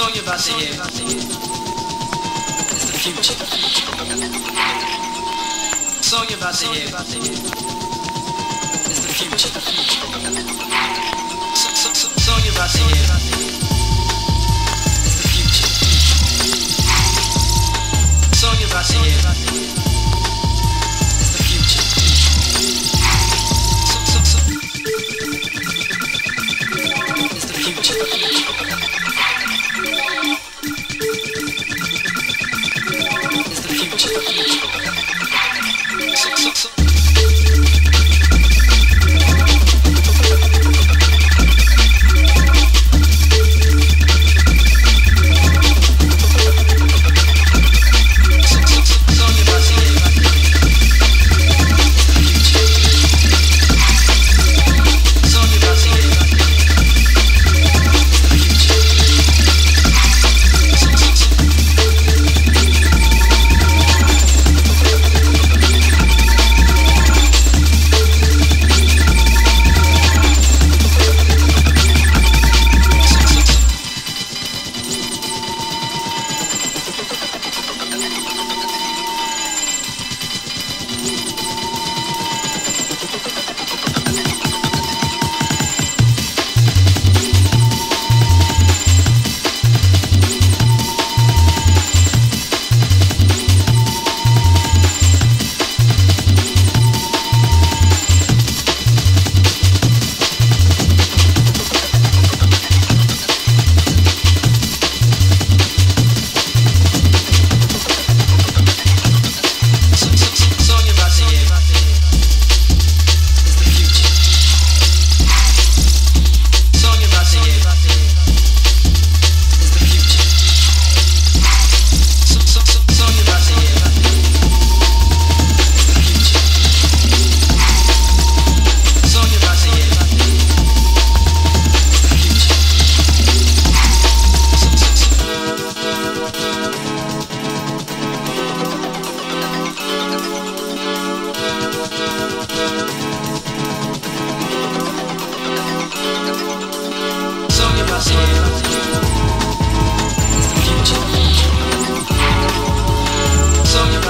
song you're about to hear is the future. The song you're about to hear is the future. So, so, so, song you're about to hear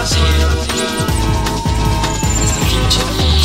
It's the future.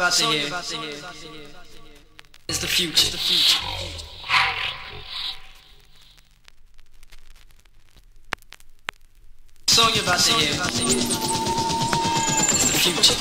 About to hear. is the future. The song you're about to hear. Is the future.